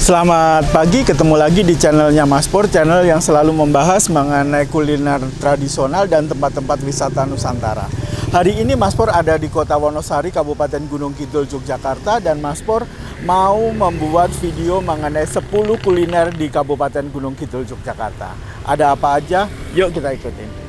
Selamat pagi, ketemu lagi di channelnya Mas Pur, channel yang selalu membahas mengenai kuliner tradisional dan tempat-tempat wisata Nusantara. Hari ini Mas Pur ada di Kota Wonosari, Kabupaten Gunung Kidul, Yogyakarta dan Mas Pur mau membuat video mengenai 10 kuliner di Kabupaten Gunung Kidul, Yogyakarta. Ada apa aja? Yuk kita ikutin.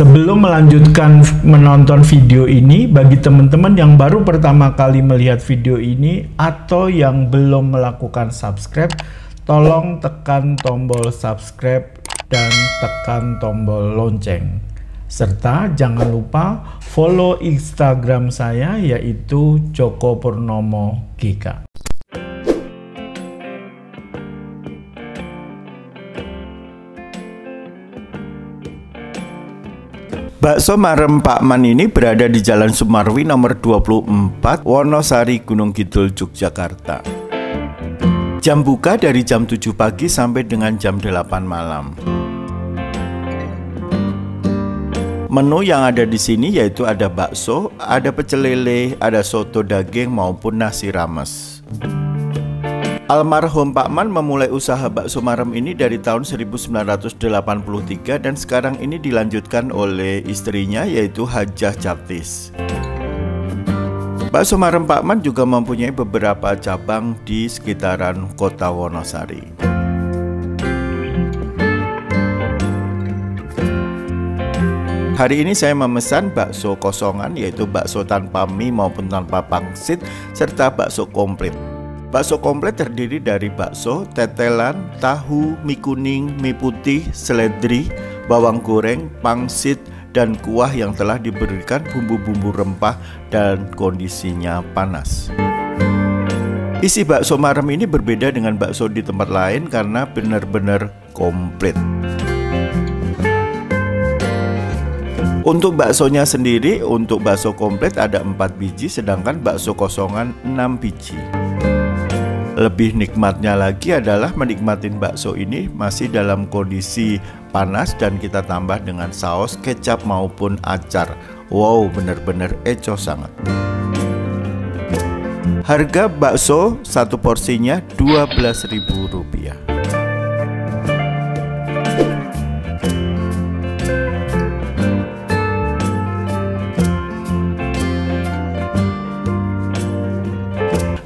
Sebelum melanjutkan menonton video ini, bagi teman-teman yang baru pertama kali melihat video ini atau yang belum melakukan subscribe, tolong tekan tombol subscribe dan tekan tombol lonceng. Serta jangan lupa follow Instagram saya yaitu Joko Purnomo GK. Bakso Marem Pak Man ini berada di Jalan Sumarwi nomor 24, Wonosari, Gunung Kidul, Yogyakarta. Jam buka dari jam 7 pagi sampai dengan jam 8 malam. Menu yang ada di sini yaitu ada bakso, ada pecel lele, ada soto daging maupun nasi rames. Almarhum Pak Man memulai usaha bakso marem ini dari tahun 1983 dan sekarang ini dilanjutkan oleh istrinya yaitu Hajah Captis. Bakso marem Pak Man juga mempunyai beberapa cabang di sekitaran kota Wonosari. Hari ini saya memesan bakso kosongan yaitu bakso tanpa mie maupun tanpa pangsit serta bakso komplit. Bakso komplit terdiri dari bakso, tetelan, tahu, mie kuning, mie putih, seledri, bawang goreng, pangsit, dan kuah yang telah diberikan bumbu-bumbu rempah dan kondisinya panas. Isi bakso marem ini berbeda dengan bakso di tempat lain karena benar-benar komplit. Untuk baksonya sendiri, untuk bakso komplit ada 4 biji sedangkan bakso kosongan 6 biji. Lebih nikmatnya lagi adalah menikmati bakso ini masih dalam kondisi panas dan kita tambah dengan saus kecap maupun acar. Wow, benar-benar eco sangat. Harga bakso satu porsinya Rp12.000.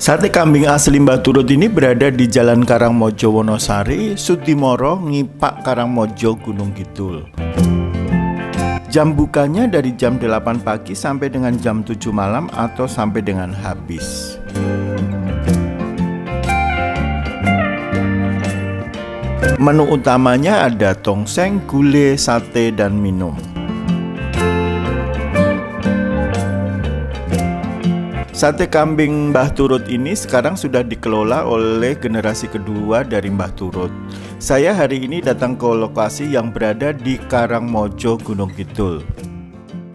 Sate kambing asli Mbah Turut ini berada di Jalan Karangmojo Wonosari, Sudimoro, Ngipak Karangmojo, Gunung Kidul. Jam bukanya dari jam 8 pagi sampai dengan jam 7 malam atau sampai dengan habis. Menu utamanya ada tongseng, gulai, sate, dan minum. Sate kambing Mbah Turut ini sekarang sudah dikelola oleh generasi kedua dari Mbah Turut. Saya hari ini datang ke lokasi yang berada di Karangmojo, Gunung Kidul.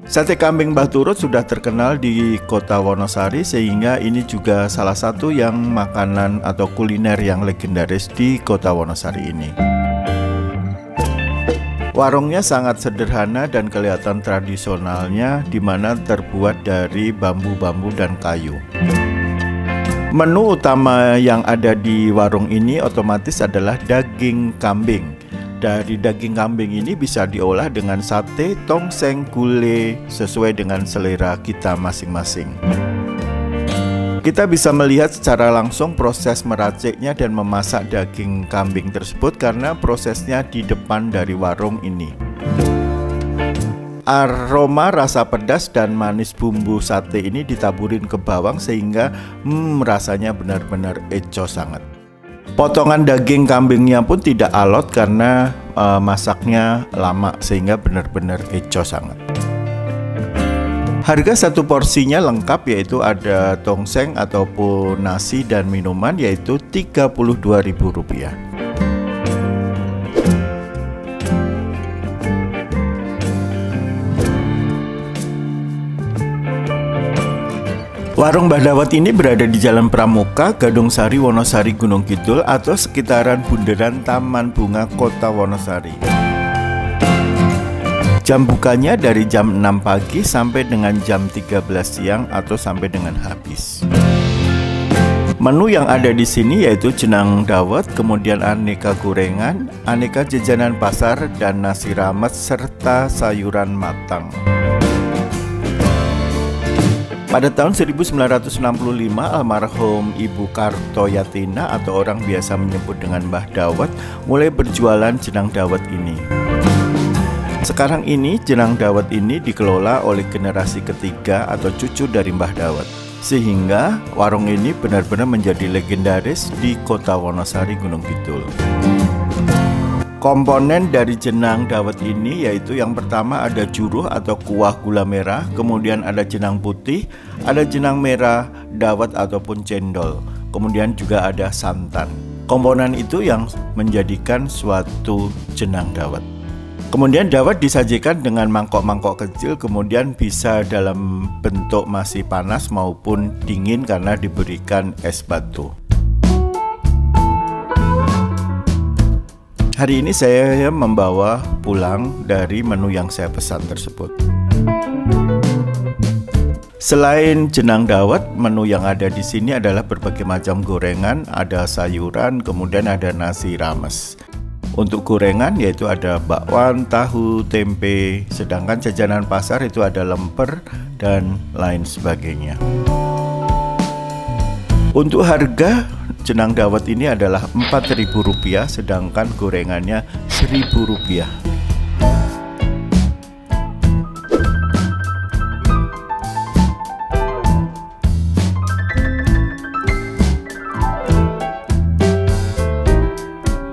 Sate kambing Mbah Turut sudah terkenal di kota Wonosari sehingga ini juga salah satu yang makanan atau kuliner yang legendaris di kota Wonosari ini. Warungnya sangat sederhana dan kelihatan tradisionalnya di mana terbuat dari bambu-bambu dan kayu. Menu utama yang ada di warung ini otomatis adalah daging kambing. Dari daging kambing ini bisa diolah dengan sate, tongseng, gulai sesuai dengan selera kita masing-masing. Kita bisa melihat secara langsung proses meraciknya dan memasak daging kambing tersebut karena prosesnya di depan dari warung ini. Aroma rasa pedas dan manis bumbu sate ini ditaburin ke bawang sehingga hmm, rasanya benar-benar eco sangat. Potongan daging kambingnya pun tidak alot karena uh, masaknya lama sehingga benar-benar eco sangat. Harga satu porsinya lengkap yaitu ada tongseng ataupun nasi dan minuman yaitu Rp32.000. Warung Mbah ini berada di Jalan Pramuka, Gadung Sari, Wonosari, Gunung Kidul atau sekitaran bundaran Taman Bunga Kota Wonosari. Jam bukanya dari jam 6 pagi sampai dengan jam 13 siang atau sampai dengan habis. Menu yang ada di sini yaitu jenang dawet, kemudian aneka gorengan, aneka jajanan pasar, dan nasi rames serta sayuran matang. Pada tahun 1965, almarhum Ibu Kartoyatina atau orang biasa menyebut dengan Mbah Dawet mulai berjualan jenang dawet ini. Sekarang ini jenang dawet ini dikelola oleh generasi ketiga atau cucu dari Mbah Dawet. Sehingga warung ini benar-benar menjadi legendaris di kota Wonosari Gunung Kidul. Komponen dari jenang dawet ini yaitu yang pertama ada juruh atau kuah gula merah, kemudian ada jenang putih, ada jenang merah, dawet ataupun cendol, kemudian juga ada santan. Komponen itu yang menjadikan suatu jenang dawet. Kemudian dawet disajikan dengan mangkok-mangkok kecil kemudian bisa dalam bentuk masih panas maupun dingin karena diberikan es batu. Hari ini saya membawa pulang dari menu yang saya pesan tersebut. Selain jenang dawet, menu yang ada di sini adalah berbagai macam gorengan, ada sayuran, kemudian ada nasi rames. Untuk gorengan yaitu ada bakwan, tahu, tempe, sedangkan jajanan pasar itu ada lemper dan lain sebagainya. Untuk harga jenang dawet ini adalah Rp4.000 sedangkan gorengannya Rp1.000.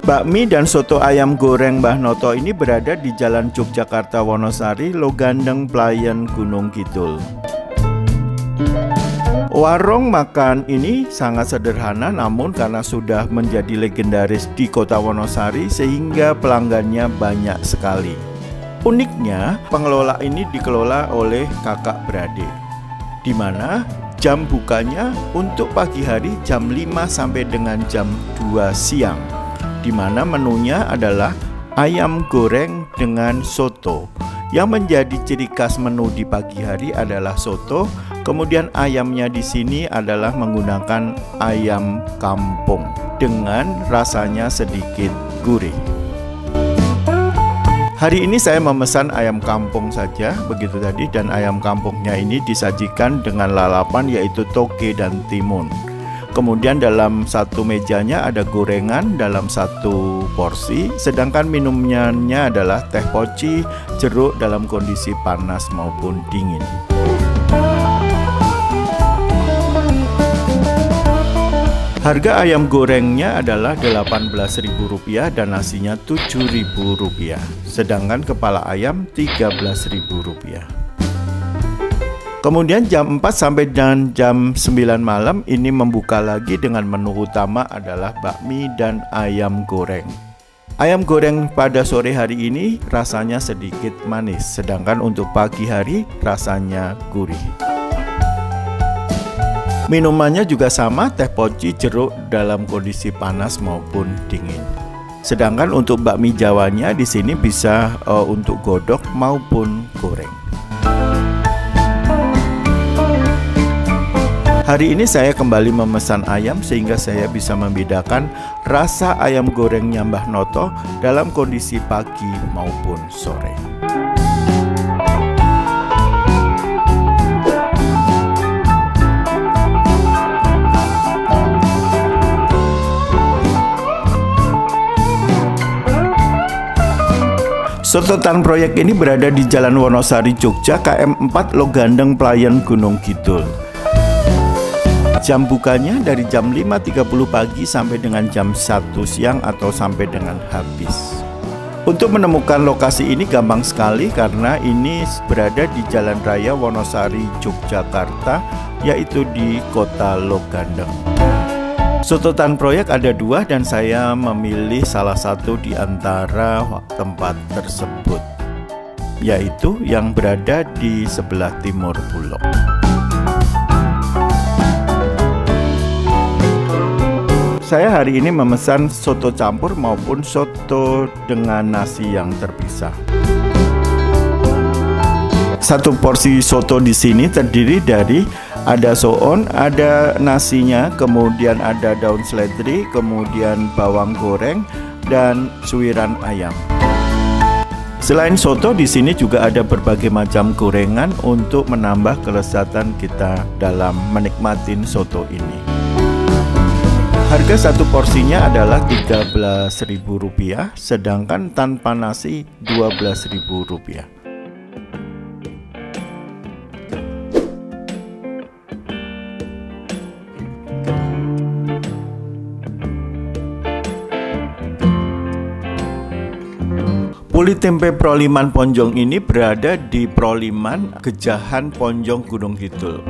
Bakmi dan soto ayam goreng Mbah Noto ini berada di Jalan Yogyakarta Wonosari, Logandeng, Playan, Gunung Kidul. Warung makan ini sangat sederhana namun karena sudah menjadi legendaris di kota Wonosari sehingga pelanggannya banyak sekali. Uniknya, pengelola ini dikelola oleh kakak beradik, di mana jam bukanya untuk pagi hari jam 5 sampai dengan jam 2 siang di mana menunya adalah ayam goreng dengan soto. Yang menjadi ciri khas menu di pagi hari adalah soto, kemudian ayamnya di sini adalah menggunakan ayam kampung dengan rasanya sedikit gurih. Hari ini saya memesan ayam kampung saja begitu tadi dan ayam kampungnya ini disajikan dengan lalapan yaitu toge dan timun. Kemudian dalam satu mejanya ada gorengan dalam satu porsi, sedangkan minumnya adalah teh poci, jeruk dalam kondisi panas maupun dingin. Harga ayam gorengnya adalah Rp18.000 dan nasinya Rp7.000, sedangkan kepala ayam Rp13.000. Kemudian jam 4 sampai dan jam 9 malam ini membuka lagi dengan menu utama adalah bakmi dan ayam goreng. Ayam goreng pada sore hari ini rasanya sedikit manis, sedangkan untuk pagi hari rasanya gurih. Minumannya juga sama, teh poci jeruk dalam kondisi panas maupun dingin. Sedangkan untuk bakmi Jawanya di sini bisa uh, untuk godok maupun goreng. Hari ini saya kembali memesan ayam sehingga saya bisa membedakan rasa ayam gorengnya Mbah Noto dalam kondisi pagi maupun sore. Sototan proyek ini berada di Jalan Wonosari, Jogja, KM 4 Logandeng Playan Gunung Kidul. Jam bukanya dari jam 5.30 pagi sampai dengan jam 1 siang atau sampai dengan habis. Untuk menemukan lokasi ini gampang sekali karena ini berada di Jalan Raya Wonosari, Yogyakarta, yaitu di kota Logandeng. Sototan proyek ada dua dan saya memilih salah satu di antara tempat tersebut, yaitu yang berada di sebelah timur pulau. Saya hari ini memesan soto campur maupun soto dengan nasi yang terpisah. Satu porsi soto di sini terdiri dari ada soon, ada nasinya, kemudian ada daun seledri, kemudian bawang goreng dan suiran ayam. Selain soto, di sini juga ada berbagai macam gorengan untuk menambah kelezatan kita dalam menikmati soto ini. Harga satu porsinya adalah Rp13.000 sedangkan tanpa nasi Rp12.000. Puli tempe Proliman Ponjong ini berada di Proliman Gejahan Ponjong Gunung Kidul.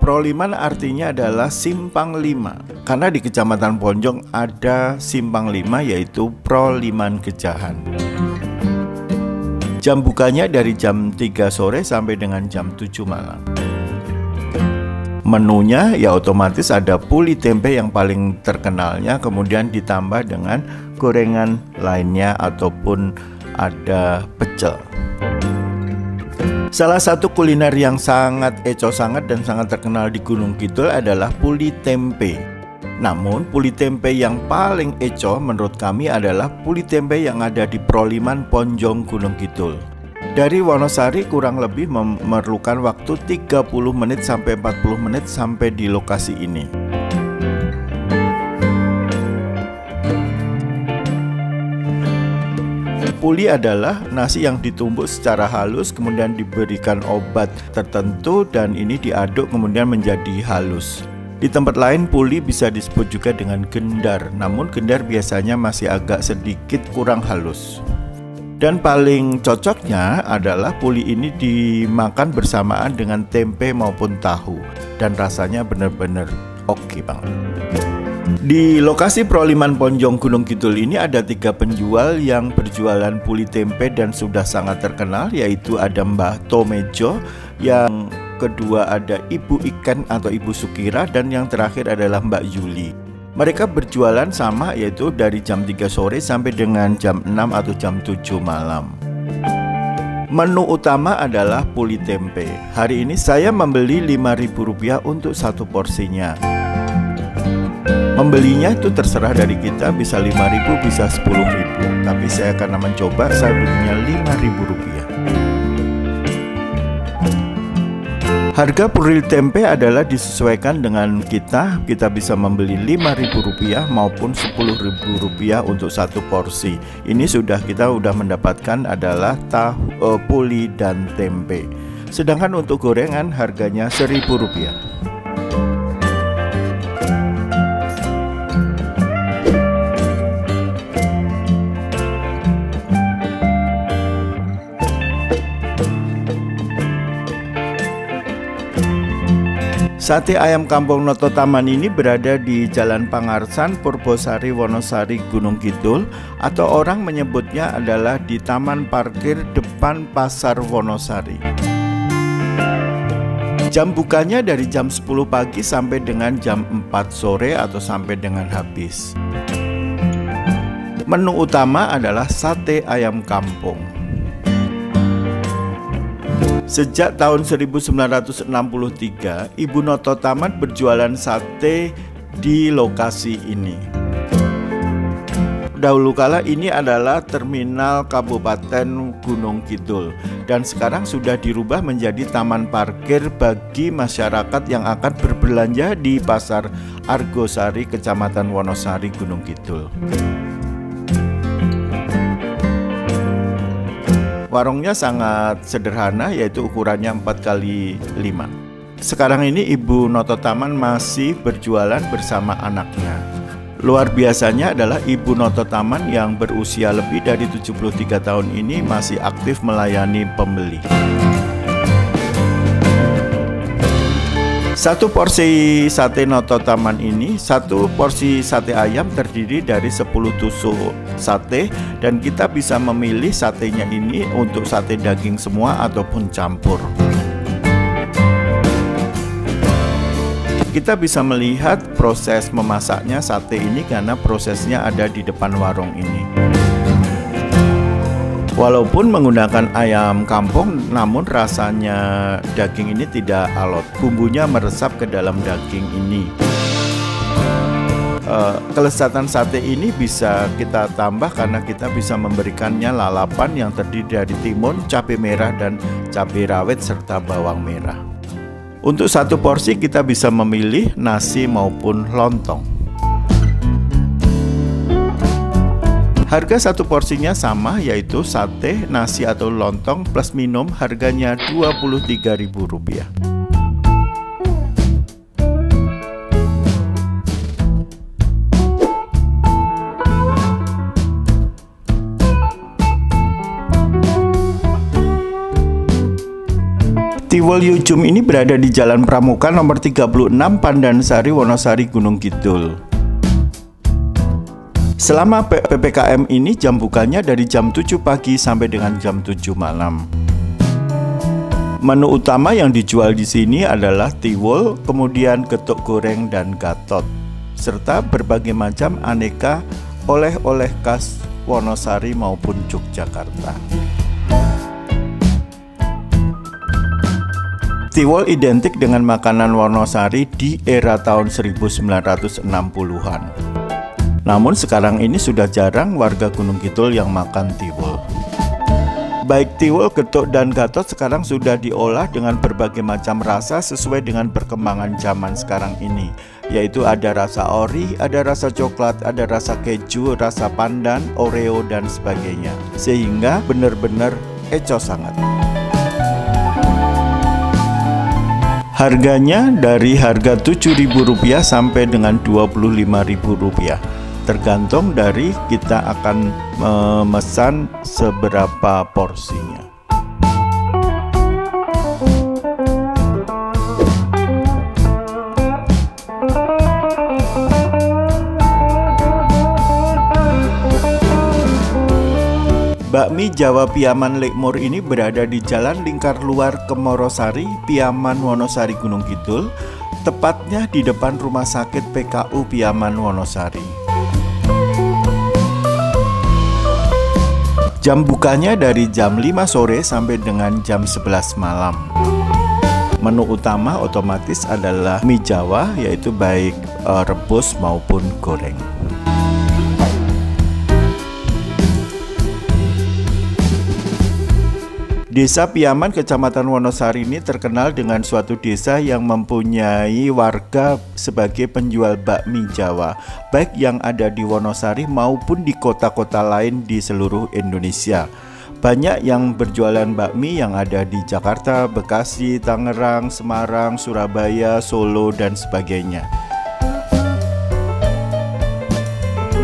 Proliman artinya adalah simpang lima Karena di kecamatan Ponjong ada simpang lima yaitu Proliman Kejahan. Jam bukanya dari jam 3 sore sampai dengan jam 7 malam. Menunya ya otomatis ada puli tempe yang paling terkenalnya Kemudian ditambah dengan gorengan lainnya ataupun ada pecel. Salah satu kuliner yang sangat eco sangat dan sangat terkenal di Gunung Kidul adalah puli tempe. Namun puli tempe yang paling eco menurut kami adalah puli tempe yang ada di Proliman Ponjong Gunung Kidul. Dari Wonosari kurang lebih memerlukan waktu 30 menit sampai 40 menit sampai di lokasi ini. Puli adalah nasi yang ditumbuk secara halus kemudian diberikan obat tertentu dan ini diaduk kemudian menjadi halus. Di tempat lain puli bisa disebut juga dengan gendar, namun gendar biasanya masih agak sedikit kurang halus. Dan paling cocoknya adalah puli ini dimakan bersamaan dengan tempe maupun tahu dan rasanya benar-benar oke banget. Di lokasi Proliman Ponjong Gunung Kidul ini ada tiga penjual yang berjualan puli tempe dan sudah sangat terkenal yaitu ada Mbah Tomejo yang kedua ada Ibu Ikan atau Ibu Sukira dan yang terakhir adalah Mbak Yuli. Mereka berjualan sama yaitu dari jam 3 sore sampai dengan jam 6 atau jam 7 malam. Menu utama adalah puli tempe. Hari ini saya membeli Rp5.000 untuk satu porsinya. Membelinya itu terserah dari kita bisa 5000 bisa 10000 Tapi saya karena mencoba saya belinya 5000 Harga puril tempe adalah disesuaikan dengan kita. Kita bisa membeli Rp5.000 maupun Rp10.000 untuk satu porsi. Ini sudah kita sudah mendapatkan adalah tahu, uh, puli dan tempe. Sedangkan untuk gorengan harganya Rp1.000 Sate ayam kampung Noto Taman ini berada di Jalan Pangarsan, Purwosari, Wonosari, Gunung Kidul atau orang menyebutnya adalah di Taman Parkir depan Pasar Wonosari. Jam bukanya dari jam 10 pagi sampai dengan jam 4 sore atau sampai dengan habis. Menu utama adalah sate ayam kampung. Sejak tahun 1963, Ibu Noto Taman berjualan sate di lokasi ini. Dahulu kala ini adalah terminal Kabupaten Gunung Kidul dan sekarang sudah dirubah menjadi taman parkir bagi masyarakat yang akan berbelanja di Pasar Argosari, Kecamatan Wonosari, Gunung Kidul. Warungnya sangat sederhana yaitu ukurannya 4 kali 5 Sekarang ini Ibu Noto Taman masih berjualan bersama anaknya Luar biasanya adalah Ibu Noto Taman yang berusia lebih dari 73 tahun ini masih aktif melayani pembeli. Satu porsi sate noto taman ini, satu porsi sate ayam terdiri dari 10 tusuk sate dan kita bisa memilih satenya ini untuk sate daging semua ataupun campur. Kita bisa melihat proses memasaknya sate ini karena prosesnya ada di depan warung ini. Walaupun menggunakan ayam kampung, namun rasanya daging ini tidak alot. Bumbunya meresap ke dalam daging ini. Uh, kelezatan sate ini bisa kita tambah karena kita bisa memberikannya lalapan yang terdiri dari timun, cabai merah, dan cabai rawit serta bawang merah. Untuk satu porsi kita bisa memilih nasi maupun lontong. Harga satu porsinya sama yaitu sate, nasi atau lontong plus minum harganya Rp23.000. Tiwol Yujum ini berada di Jalan Pramuka nomor 36 Pandansari Wonosari Gunung Kidul. Selama PPKM ini jam bukanya dari jam 7 pagi sampai dengan jam 7 malam. Menu utama yang dijual di sini adalah tiwul, kemudian getuk goreng dan gatot, serta berbagai macam aneka oleh-oleh khas Wonosari maupun Yogyakarta. Tiwul identik dengan makanan Wonosari di era tahun 1960-an. Namun sekarang ini sudah jarang warga Gunung Kidul yang makan tiwul. Baik tiwul, getuk, dan gatot sekarang sudah diolah dengan berbagai macam rasa sesuai dengan perkembangan zaman sekarang ini yaitu ada rasa ori, ada rasa coklat, ada rasa keju, rasa pandan, oreo, dan sebagainya. Sehingga benar-benar eco sangat. Harganya dari harga Rp7.000 sampai dengan Rp25.000 tergantung dari kita akan memesan seberapa porsinya. Bakmi Jawa Piaman Lekmur ini berada di Jalan Lingkar Luar Kemorosari, Piaman Wonosari Gunung Kidul, tepatnya di depan Rumah Sakit PKU Piaman Wonosari. Jam bukanya dari jam 5 sore sampai dengan jam 11 malam. Menu utama otomatis adalah mie Jawa yaitu baik uh, rebus maupun goreng. Desa Piaman, Kecamatan Wonosari ini terkenal dengan suatu desa yang mempunyai warga sebagai penjual bakmi Jawa, baik yang ada di Wonosari maupun di kota-kota lain di seluruh Indonesia. Banyak yang berjualan bakmi yang ada di Jakarta, Bekasi, Tangerang, Semarang, Surabaya, Solo, dan sebagainya.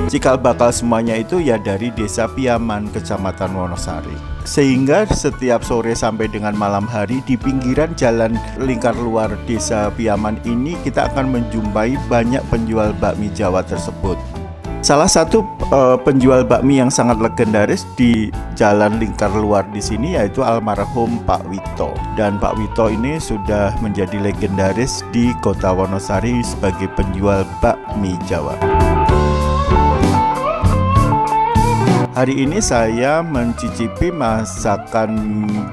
Cikal bakal semuanya itu ya dari Desa Piaman, Kecamatan Wonosari sehingga setiap sore sampai dengan malam hari di pinggiran jalan lingkar luar desa Piaman ini kita akan menjumpai banyak penjual bakmi Jawa tersebut. Salah satu uh, penjual bakmi yang sangat legendaris di jalan lingkar luar di sini yaitu almarhum Pak Wito. Dan Pak Wito ini sudah menjadi legendaris di Kota Wonosari sebagai penjual bakmi Jawa. Hari ini saya mencicipi masakan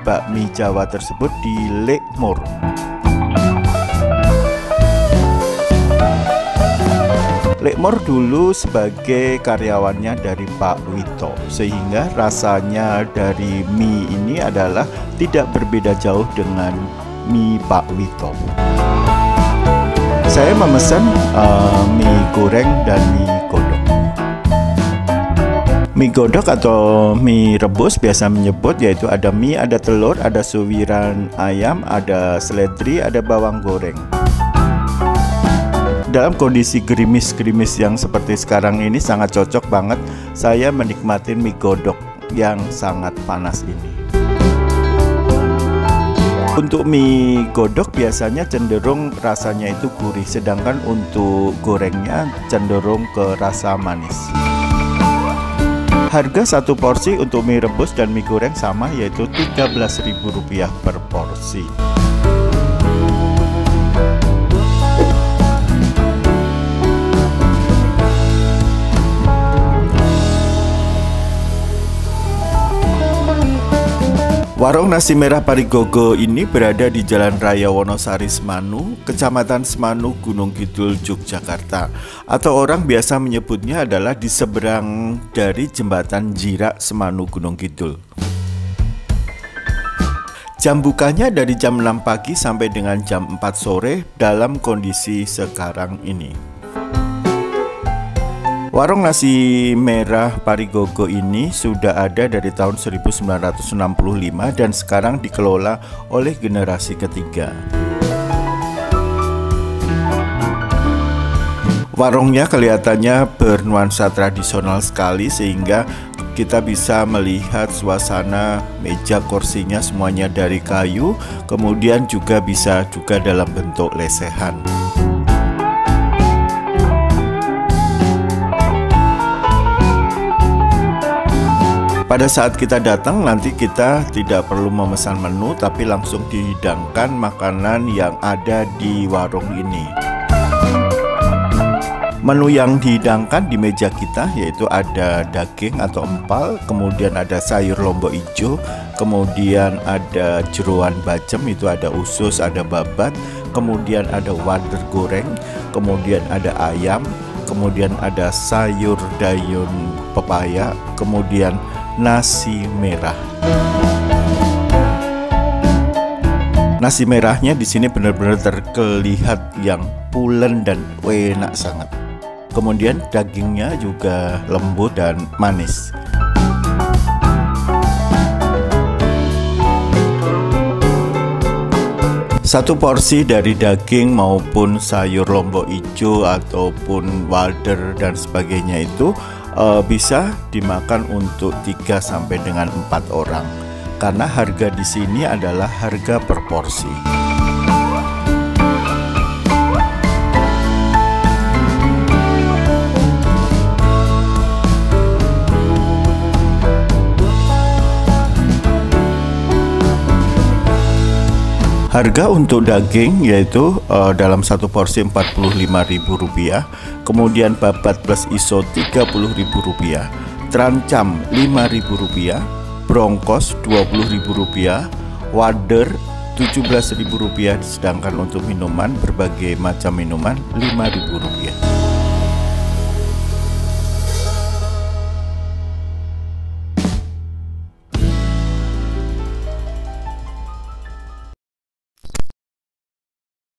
bakmi Jawa tersebut di Lekmur. Lekmor dulu sebagai karyawannya dari Pak Wito sehingga rasanya dari mie ini adalah tidak berbeda jauh dengan mie Pak Wito. Saya memesan uh, mie goreng dan mie Mie godok atau mie rebus biasa menyebut yaitu ada mie, ada telur, ada suwiran ayam, ada seledri, ada bawang goreng. Dalam kondisi gerimis-gerimis yang seperti sekarang ini sangat cocok banget saya menikmati mie godok yang sangat panas ini. Untuk mie godok biasanya cenderung rasanya itu gurih, sedangkan untuk gorengnya cenderung ke rasa manis. Harga satu porsi untuk mie rebus dan mie goreng sama yaitu Rp13.000 per porsi. Warung nasi merah Parigogo ini berada di Jalan Raya Wonosari Semanu, Kecamatan Semanu, Gunung Kidul, Yogyakarta. Atau orang biasa menyebutnya adalah di seberang dari jembatan Jirak Semanu Gunung Kidul. Jam bukanya dari jam 6 pagi sampai dengan jam 4 sore dalam kondisi sekarang ini. Warung nasi merah Parigogo ini sudah ada dari tahun 1965 dan sekarang dikelola oleh generasi ketiga. Warungnya kelihatannya bernuansa tradisional sekali sehingga kita bisa melihat suasana meja kursinya semuanya dari kayu, kemudian juga bisa juga dalam bentuk lesehan. Pada saat kita datang nanti kita tidak perlu memesan menu tapi langsung dihidangkan makanan yang ada di warung ini. Menu yang dihidangkan di meja kita yaitu ada daging atau empal, kemudian ada sayur lombok hijau, kemudian ada jeruan bacem itu ada usus, ada babat, kemudian ada wader goreng, kemudian ada ayam, kemudian ada sayur dayun pepaya, kemudian nasi merah. Nasi merahnya di sini benar-benar terlihat yang pulen dan enak sangat. Kemudian dagingnya juga lembut dan manis. Satu porsi dari daging maupun sayur lombok hijau ataupun walder dan sebagainya itu uh, bisa dimakan untuk 3 sampai dengan 4 orang. Karena harga di sini adalah harga per porsi. Harga untuk daging yaitu uh, dalam satu porsi Rp45.000, kemudian babat plus iso Rp30.000, terancam Rp5.000, brongkos Rp20.000, wader Rp17.000 sedangkan untuk minuman berbagai macam minuman Rp5.000.